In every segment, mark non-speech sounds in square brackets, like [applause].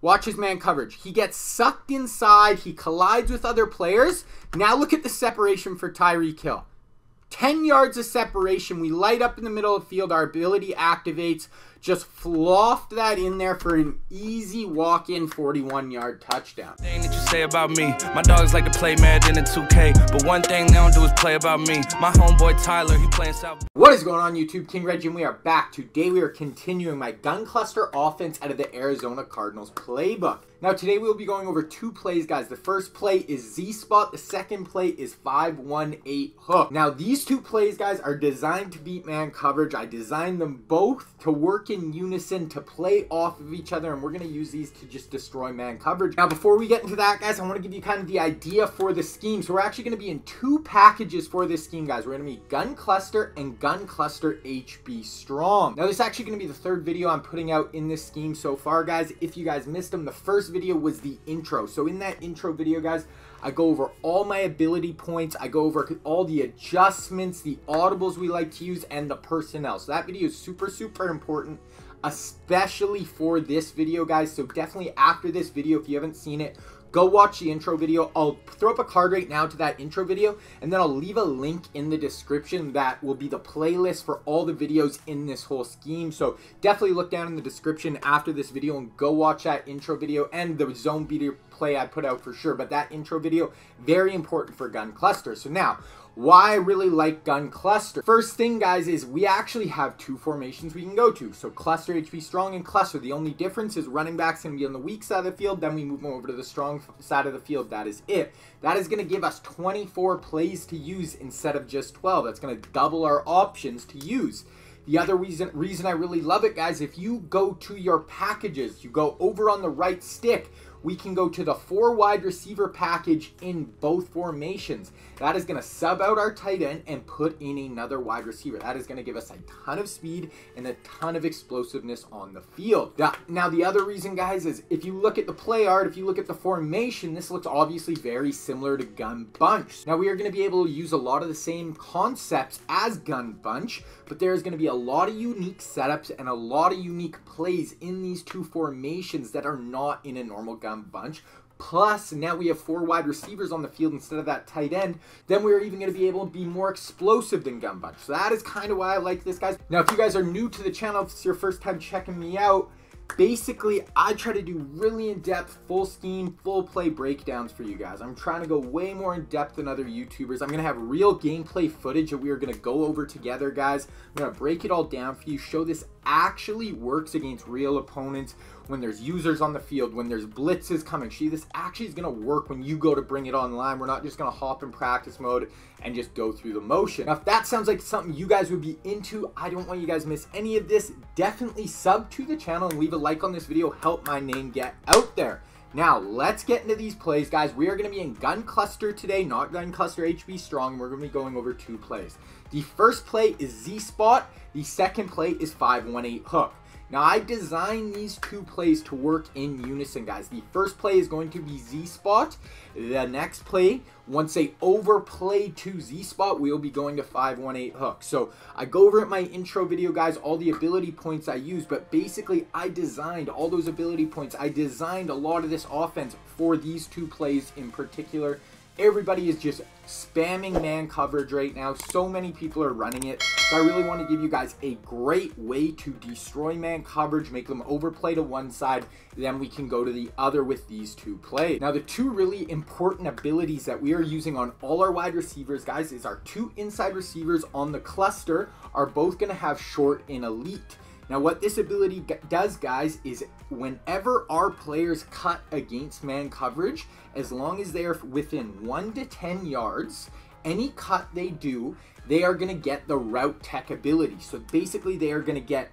Watch his man coverage. He gets sucked inside. He collides with other players. Now look at the separation for Tyreek Hill. 10 yards of separation. We light up in the middle of the field. Our ability activates. Just flopped that in there for an easy walk-in 41-yard touchdown. Thing that you say about me, my dogs like to play Madden and 2K, but one thing they don't do is play about me. My homeboy Tyler, he playing South. What is going on YouTube? King Reggie and we are back. Today we are continuing my gun cluster offense out of the Arizona Cardinals playbook. Now today we will be going over two plays guys. The first play is Z-spot. The second play is 518 hook. Now these two plays guys are designed to beat man coverage. I designed them both to work in unison to play off of each other and we're going to use these to just destroy man coverage. Now before we get into that guys I want to give you kind of the idea for the scheme. So we're actually going to be in two packages for this scheme guys. We're going to be gun cluster and gun cluster HB strong. Now this is actually going to be the third video I'm putting out in this scheme so far guys. If you guys missed them the first first video was the intro. So in that intro video, guys, I go over all my ability points. I go over all the adjustments, the audibles we like to use, and the personnel. So that video is super, super important, especially for this video, guys. So definitely after this video, if you haven't seen it, go watch the intro video. I'll throw up a card right now to that intro video, and then I'll leave a link in the description that will be the playlist for all the videos in this whole scheme. So definitely look down in the description after this video and go watch that intro video and the zone beater play I put out for sure. But that intro video, very important for gun cluster. So now, why I really like gun cluster. First thing guys is we actually have two formations we can go to. So cluster HB strong and cluster. The only difference is running back's going to be on the weak side of the field. Then we move them over to the strong side of the field. That is it. That is going to give us 24 plays to use instead of just 12. That's going to double our options to use. The other reason reason I really love it, guys, if you go to your packages, you go over on the right stick, we can go to the four wide receiver package in both formations. That is going to sub out our tight end and put in another wide receiver. That is going to give us a ton of speed and a ton of explosiveness on the field. Now, the other reason, guys, is if you look at the play art, if you look at the formation, this looks obviously very similar to Gun Bunch. Now, we are going to be able to use a lot of the same concepts as Gun Bunch, but there's going to be a lot of unique setups and a lot of unique plays in these two formations that are not in a normal Gun Bunch. Plus, now we have four wide receivers on the field instead of that tight end. Then we're even going to be able to be more explosive than Gun Bunch. So that is kind of why I like this, guys. Now, if you guys are new to the channel, if it's your first time checking me out, basically I try to do really in-depth full scheme full play breakdowns for you guys I'm trying to go way more in depth than other YouTubers I'm gonna have real gameplay footage that we are gonna go over together guys I'm gonna break it all down for you show this actually works against real opponents when there's users on the field, when there's blitzes coming. See, this actually is going to work when you go to bring it online. We're not just going to hop in practice mode and just go through the motion. Now, if that sounds like something you guys would be into, I don't want you guys miss any of this. Definitely sub to the channel and leave a like on this video. Help my name get out there. Now, let's get into these plays, guys. We are going to be in Gun Cluster today, not Gun Cluster HB Strong. We're going to be going over two plays. The first play is Z-Spot. The second play is 518 Hook. Now, I designed these two plays to work in unison, guys. The first play is going to be Z-Spot. The next play, once they overplay to Z-Spot, we'll be going to 518 hook. So I go over at my intro video, guys, all the ability points I use, but basically I designed all those ability points. I designed a lot of this offense for these two plays in particular Everybody is just spamming man coverage right now. So many people are running it. So I really want to give you guys a great way to destroy man coverage, make them overplay to one side, then we can go to the other with these two plays. Now, the two really important abilities that we are using on all our wide receivers, guys, is our two inside receivers on the cluster are both going to have short and elite. Now what this ability does guys is whenever our players cut against man coverage, as long as they are within 1 to 10 yards, any cut they do, they are going to get the route tech ability. So basically they are going to get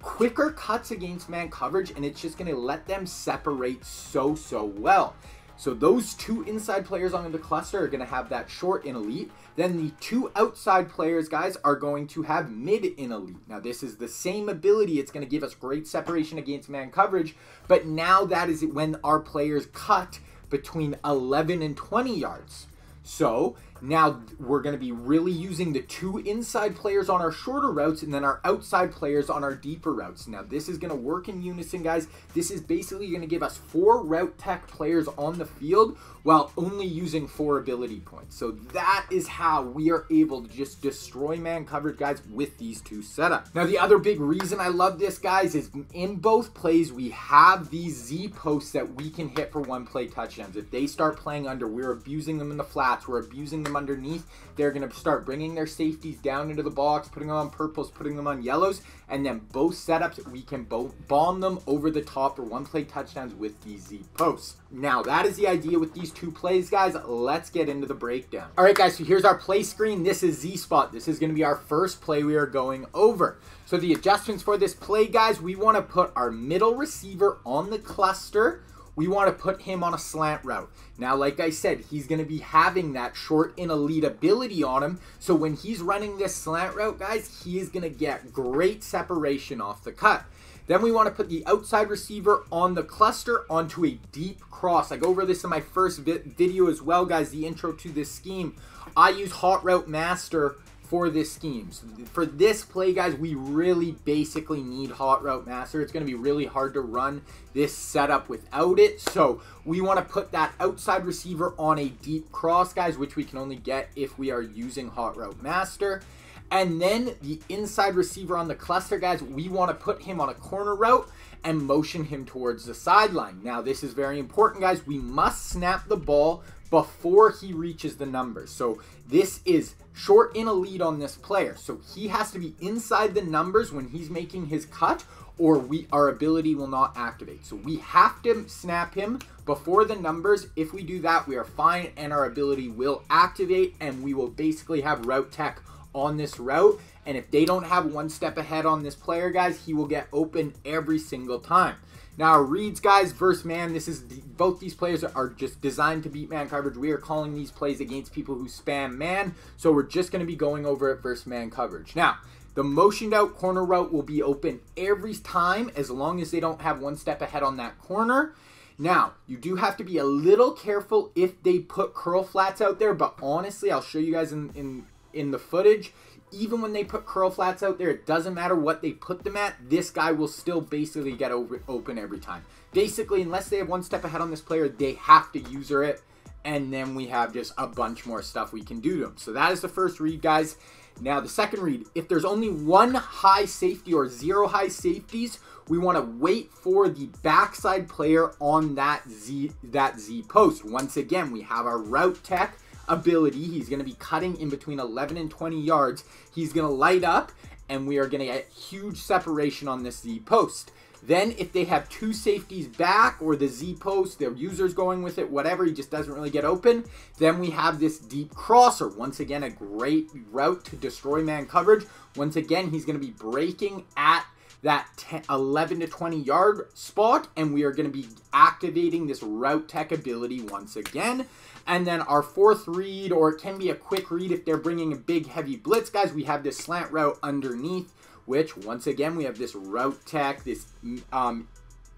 quicker cuts against man coverage and it's just going to let them separate so, so well. So those two inside players on the cluster are going to have that short in elite. Then the two outside players, guys, are going to have mid in elite. Now, this is the same ability. It's going to give us great separation against man coverage. But now that is when our players cut between 11 and 20 yards. So Now we're going to be really using the two inside players on our shorter routes and then our outside players on our deeper routes. Now this is going to work in unison, guys. This is basically going to give us four route tech players on the field while only using four ability points. So that is how we are able to just destroy man coverage, guys, with these two setups. Now the other big reason I love this, guys, is in both plays we have these Z posts that we can hit for one play touchdowns. If they start playing under, we're abusing them in the flats, we're abusing them underneath, they're going to start bringing their safeties down into the box, putting them on purples, putting them on yellows, and then both setups, we can both bomb them over the top for one play touchdowns with these Z posts. Now, that is the idea with these two plays, guys. Let's get into the breakdown. All right, guys, so here's our play screen. This is Z-Spot. This is going to be our first play we are going over. So the adjustments for this play, guys, we want to put our middle receiver on the cluster we want to put him on a slant route. Now, like I said, he's going to be having that short in elite ability on him. So when he's running this slant route, guys, he is going to get great separation off the cut. Then we want to put the outside receiver on the cluster onto a deep cross. I go over this in my first vi video as well, guys, the intro to this scheme. I use Hot Route Master for this scheme. So for this play, guys, we really basically need Hot Route Master. It's going to be really hard to run this setup without it. So we want to put that outside receiver on a deep cross, guys, which we can only get if we are using Hot Route Master. And then the inside receiver on the cluster, guys, we want to put him on a corner route and motion him towards the sideline. Now, this is very important, guys. We must snap the ball before he reaches the numbers. So this is short in elite on this player. So he has to be inside the numbers when he's making his cut or we our ability will not activate. So we have to snap him before the numbers. If we do that, we are fine and our ability will activate and we will basically have route tech on this route. And if they don't have one step ahead on this player, guys, he will get open every single time. Now, reads, guys, versus man. This is the, both these players are just designed to beat man coverage. We are calling these plays against people who spam man, so we're just going to be going over it versus man coverage. Now, the motioned out corner route will be open every time as long as they don't have one step ahead on that corner. Now, you do have to be a little careful if they put curl flats out there, but honestly, I'll show you guys in, in, in the footage even when they put curl flats out there, it doesn't matter what they put them at, this guy will still basically get over, open every time. Basically, unless they have one step ahead on this player, they have to user it, and then we have just a bunch more stuff we can do to them. So that is the first read, guys. Now, the second read, if there's only one high safety or zero high safeties, we want to wait for the backside player on that Z that Z post. Once again, we have our route tech ability. He's going to be cutting in between 11 and 20 yards. He's going to light up, and we are going to get huge separation on this Z post. Then if they have two safeties back or the Z post, their user's going with it, whatever, he just doesn't really get open. Then we have this deep crosser. Once again, a great route to destroy man coverage. Once again, he's going to be breaking at that 10, 11 to 20 yard spot and we are going to be activating this route tech ability once again. And then our fourth read, or it can be a quick read if they're bringing a big heavy blitz, guys, we have this slant route underneath, which once again, we have this route tech, this um,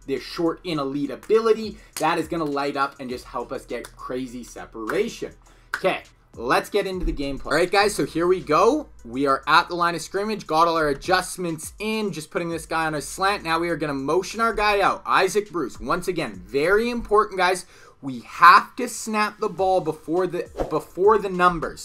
this short in elite ability that is going to light up and just help us get crazy separation. Okay, let's get into the gameplay. All right, guys, so here we go. We are at the line of scrimmage, got all our adjustments in, just putting this guy on a slant. Now we are going to motion our guy out, Isaac Bruce. Once again, very important, guys we have to snap the ball before the before the numbers.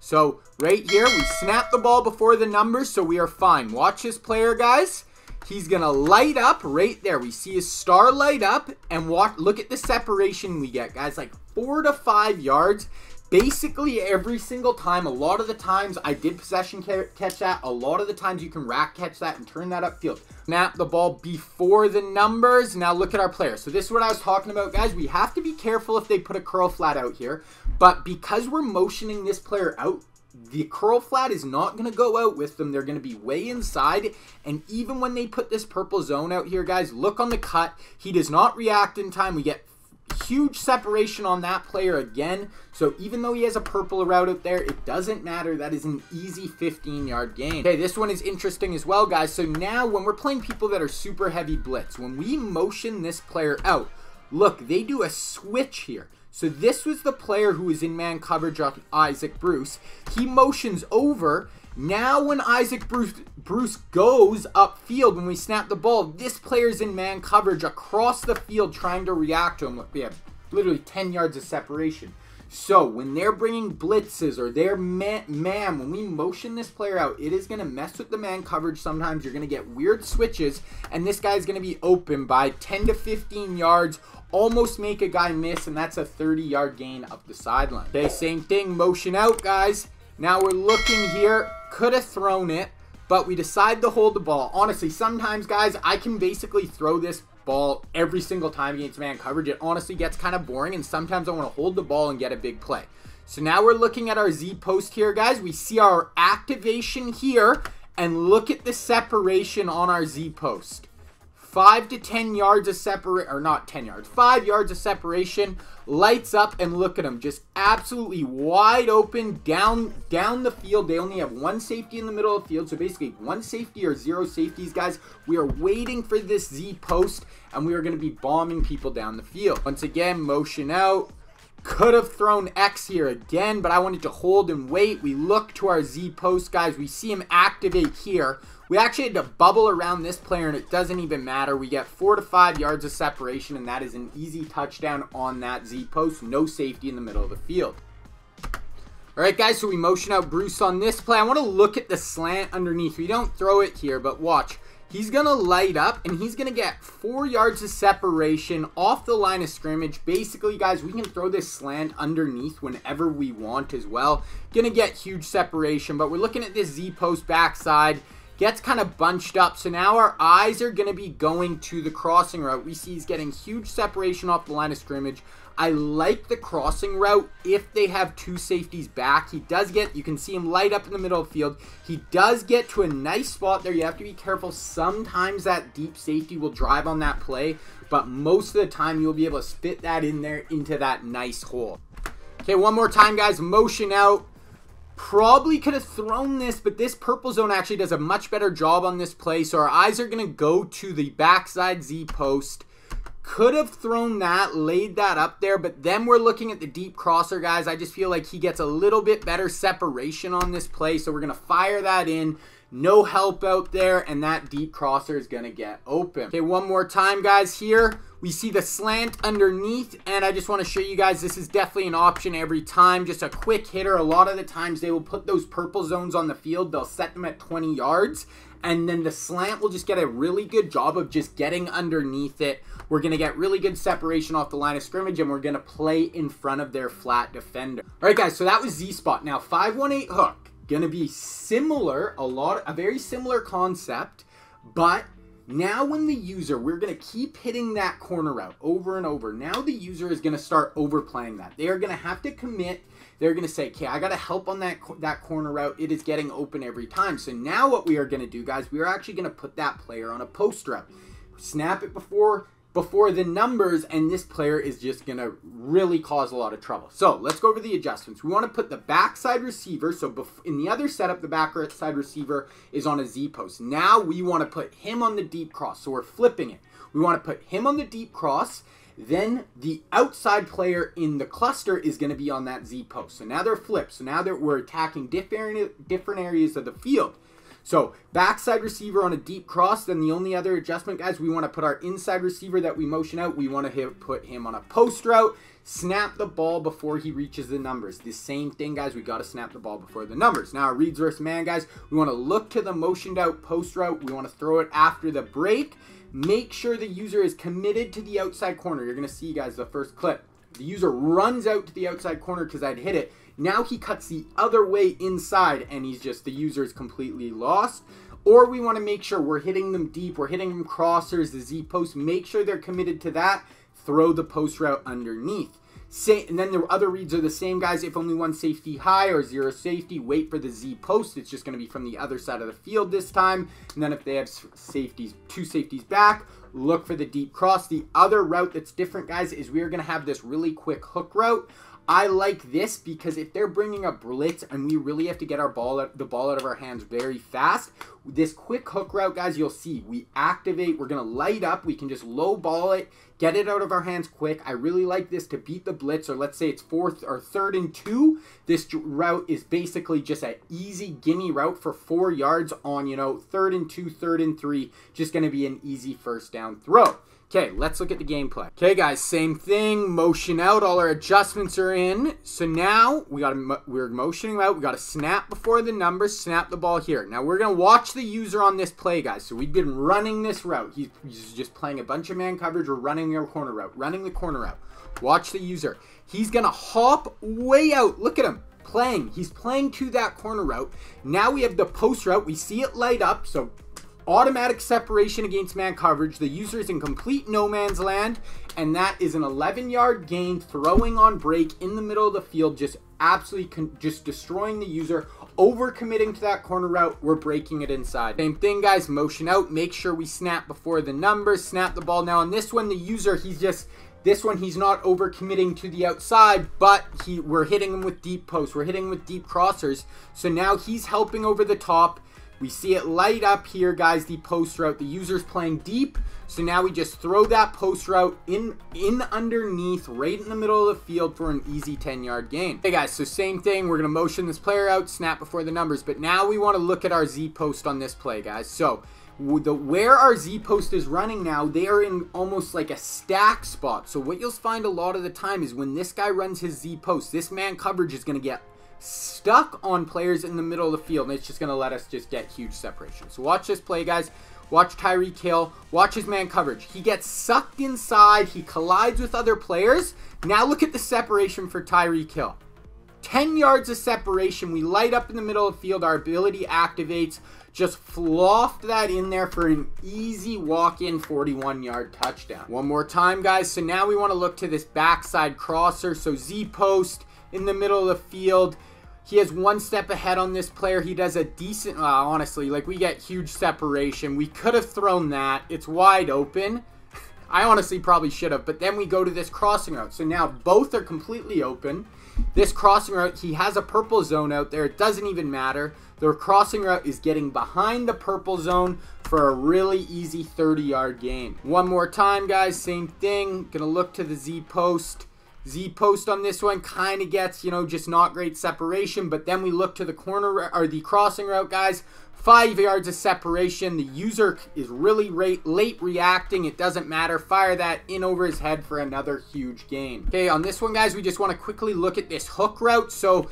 So right here, we snap the ball before the numbers, so we are fine. Watch this player, guys. He's going to light up right there. We see his star light up, and walk. look at the separation we get, guys. Like four to five yards basically every single time. A lot of the times I did possession catch that. A lot of the times you can RAC catch that and turn that upfield. Snap the ball before the numbers. Now look at our player. So this is what I was talking about, guys. We have to be careful if they put a curl flat out here. But because we're motioning this player out, the curl flat is not going to go out with them. They're going to be way inside. And even when they put this purple zone out here, guys, look on the cut. He does not react in time. We get huge separation on that player again. So even though he has a purple route out there, it doesn't matter. That is an easy 15-yard gain. Okay, this one is interesting as well, guys. So now when we're playing people that are super heavy blitz, when we motion this player out, look, they do a switch here. So this was the player who was in man coverage on Isaac Bruce. He motions over. Now when Isaac Bruce, Bruce goes upfield, when we snap the ball, this player's in man coverage across the field trying to react to him. Look, we have literally 10 yards of separation. So when they're bringing blitzes or they're man, man, when we motion this player out, it is going to mess with the man coverage. Sometimes you're going to get weird switches, and this guy's going to be open by 10 to 15 yards, almost make a guy miss, and that's a 30 yard gain up the sideline. Okay, same thing, motion out, guys. Now we're looking here, could have thrown it, but we decide to hold the ball. Honestly, sometimes, guys, I can basically throw this ball every single time against man coverage. It honestly gets kind of boring, and sometimes I want to hold the ball and get a big play. So now we're looking at our Z post here, guys. We see our activation here, and look at the separation on our Z post. 5 to 10 yards of separate or not 10 yards 5 yards of separation lights up and look at them just absolutely wide open down down the field they only have one safety in the middle of the field so basically one safety or zero safeties guys we are waiting for this Z post and we are going to be bombing people down the field once again motion out could have thrown X here again, but I wanted to hold and wait. We look to our Z post, guys. We see him activate here. We actually had to bubble around this player, and it doesn't even matter. We get four to five yards of separation, and that is an easy touchdown on that Z post. No safety in the middle of the field. All right, guys, so we motion out Bruce on this play. I want to look at the slant underneath. We don't throw it here, but watch. He's going to light up, and he's going to get four yards of separation off the line of scrimmage. Basically, guys, we can throw this slant underneath whenever we want as well. Going to get huge separation, but we're looking at this Z-post backside gets kind of bunched up. So now our eyes are going to be going to the crossing route. We see he's getting huge separation off the line of scrimmage. I like the crossing route if they have two safeties back. He does get, you can see him light up in the middle of the field. He does get to a nice spot there. You have to be careful. Sometimes that deep safety will drive on that play, but most of the time you'll be able to fit that in there into that nice hole. Okay, one more time, guys. Motion out. Probably could have thrown this, but this purple zone actually does a much better job on this play. So our eyes are going to go to the backside Z post. Could have thrown that, laid that up there, but then we're looking at the deep crosser, guys. I just feel like he gets a little bit better separation on this play. So we're going to fire that in. No help out there, and that deep crosser is going to get open. Okay, one more time, guys, here. We see the slant underneath, and I just want to show you guys this is definitely an option every time. Just a quick hitter. A lot of the times they will put those purple zones on the field. They'll set them at 20 yards, and then the slant will just get a really good job of just getting underneath it. We're going to get really good separation off the line of scrimmage, and we're going to play in front of their flat defender. All right, guys, so that was Z-Spot. Now, 518 hook Gonna be similar, a lot, a very similar concept, but now when the user, we're gonna keep hitting that corner route over and over. Now the user is gonna start overplaying that. They are gonna have to commit. They're gonna say, okay, I gotta help on that, that corner route. It is getting open every time. So now what we are gonna do, guys, we are actually gonna put that player on a post route. Snap it before before the numbers, and this player is just going to really cause a lot of trouble. So let's go over the adjustments. We want to put the backside receiver. So in the other setup, the backside receiver is on a Z post. Now we want to put him on the deep cross. So we're flipping it. We want to put him on the deep cross. Then the outside player in the cluster is going to be on that Z post. So now they're flipped. So now that we're attacking different different areas of the field. So backside receiver on a deep cross. Then the only other adjustment, guys, we want to put our inside receiver that we motion out. We want to hit, put him on a post route. Snap the ball before he reaches the numbers. The same thing, guys. We got to snap the ball before the numbers. Now, reads versus man, guys. We want to look to the motioned out post route. We want to throw it after the break. Make sure the user is committed to the outside corner. You're going to see, guys, the first clip. The user runs out to the outside corner because I'd hit it. Now he cuts the other way inside and he's just, the user is completely lost. Or we want to make sure we're hitting them deep, we're hitting them crossers, the Z post, make sure they're committed to that. Throw the post route underneath. Say, and then the other reads are the same, guys. If only one safety high or zero safety, wait for the Z post. It's just going to be from the other side of the field this time. And then if they have safeties, two safeties back, look for the deep cross. The other route that's different, guys, is we're going to have this really quick hook route. I like this because if they're bringing a blitz and we really have to get our ball the ball out of our hands very fast, this quick hook route, guys, you'll see we activate. We're gonna light up. We can just low ball it, get it out of our hands quick. I really like this to beat the blitz, or let's say it's fourth or third and two. This route is basically just an easy gimme route for four yards on you know third and two, third and three. Just gonna be an easy first down throw. Okay, let's look at the gameplay. Okay, guys, same thing. Motion out. All our adjustments are in. So now we got we're motioning out. We got to snap before the numbers. Snap the ball here. Now we're gonna watch the user on this play, guys. So we've been running this route. He's, he's just playing a bunch of man coverage. We're running our corner route. Running the corner route. Watch the user. He's gonna hop way out. Look at him playing. He's playing to that corner route. Now we have the post route. We see it light up. So automatic separation against man coverage. The user is in complete no man's land, and that is an 11 yard gain throwing on break in the middle of the field, just absolutely just destroying the user. Over committing to that corner route, we're breaking it inside. Same thing, guys. Motion out. Make sure we snap before the numbers. Snap the ball. Now on this one, the user he's just this one he's not over committing to the outside, but he we're hitting him with deep posts. We're hitting him with deep crossers. So now he's helping over the top. We see it light up here, guys, the post route. The user's playing deep, so now we just throw that post route in, in underneath, right in the middle of the field for an easy 10-yard gain. Hey, guys, so same thing. We're going to motion this player out, snap before the numbers, but now we want to look at our Z post on this play, guys. So the where our Z post is running now, they are in almost like a stack spot. So what you'll find a lot of the time is when this guy runs his Z post, this man coverage is going to get stuck on players in the middle of the field, and it's just going to let us just get huge separation. So watch this play, guys. Watch Tyreek Hill. Watch his man coverage. He gets sucked inside. He collides with other players. Now look at the separation for Tyreek Hill. 10 yards of separation. We light up in the middle of the field. Our ability activates. Just flopped that in there for an easy walk-in 41-yard touchdown. One more time, guys. So now we want to look to this backside crosser. So Z-post in the middle of the field. He has one step ahead on this player. He does a decent, uh, honestly, like we get huge separation. We could have thrown that. It's wide open. [laughs] I honestly probably should have, but then we go to this crossing route. So now both are completely open. This crossing route, he has a purple zone out there. It doesn't even matter. The crossing route is getting behind the purple zone for a really easy 30-yard gain. One more time, guys. Same thing. Gonna look to the Z post. Z post on this one kind of gets, you know, just not great separation. But then we look to the corner or the crossing route, guys. Five yards of separation. The user is really rate, late reacting. It doesn't matter. Fire that in over his head for another huge gain. Okay, on this one, guys, we just want to quickly look at this hook route. So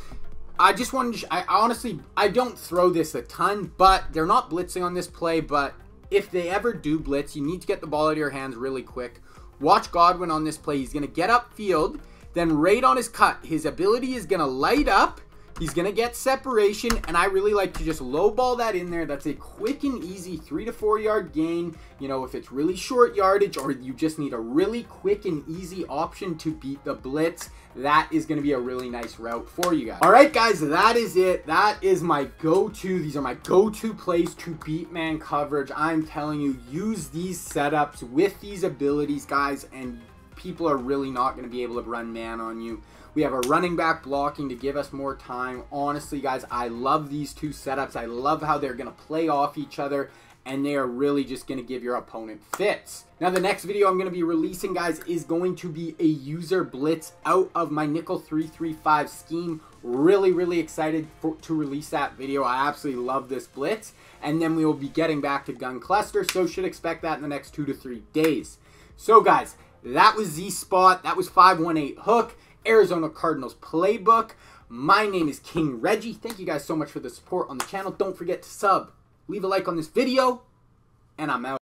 I just wanted to, I honestly, I don't throw this a ton, but they're not blitzing on this play. But if they ever do blitz, you need to get the ball out of your hands really quick. Watch Godwin on this play. He's going to get upfield, then right on his cut. His ability is going to light up. He's going to get separation, and I really like to just low ball that in there. That's a quick and easy three to four yard gain. You know, if it's really short yardage or you just need a really quick and easy option to beat the blitz, that is going to be a really nice route for you guys. All right, guys, that is it. That is my go-to. These are my go-to plays to beat man coverage. I'm telling you, use these setups with these abilities, guys, and people are really not going to be able to run man on you. We have a running back blocking to give us more time. Honestly, guys, I love these two setups. I love how they're going to play off each other and they are really just going to give your opponent fits. Now, the next video I'm going to be releasing, guys, is going to be a user blitz out of my nickel 335 scheme. Really, really excited for, to release that video. I absolutely love this blitz. And then we will be getting back to gun cluster, so should expect that in the next two to three days. So, guys, that was Z-Spot. That was 518 Hook, Arizona Cardinals playbook. My name is King Reggie. Thank you guys so much for the support on the channel. Don't forget to sub leave a like on this video, and I'm out.